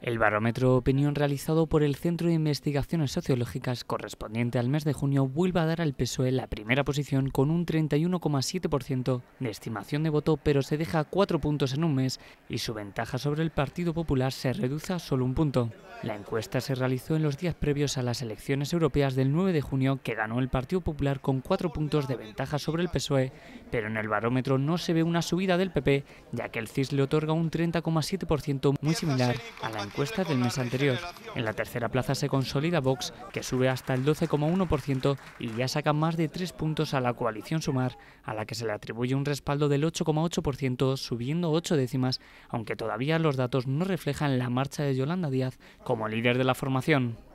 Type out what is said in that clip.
El barómetro opinión realizado por el Centro de Investigaciones Sociológicas correspondiente al mes de junio vuelve a dar al PSOE la primera posición con un 31,7% de estimación de voto, pero se deja cuatro puntos en un mes y su ventaja sobre el Partido Popular se reduce a solo un punto. La encuesta se realizó en los días previos a las elecciones europeas del 9 de junio que ganó el Partido Popular con cuatro puntos de ventaja sobre el PSOE, pero en el barómetro no se ve una subida del PP, ya que el CIS le otorga un 30,7% muy similar a la encuesta del mes anterior. En la tercera plaza se consolida Vox, que sube hasta el 12,1% y ya saca más de tres puntos a la coalición Sumar, a la que se le atribuye un respaldo del 8,8%, subiendo ocho décimas, aunque todavía los datos no reflejan la marcha de Yolanda Díaz como líder de la formación.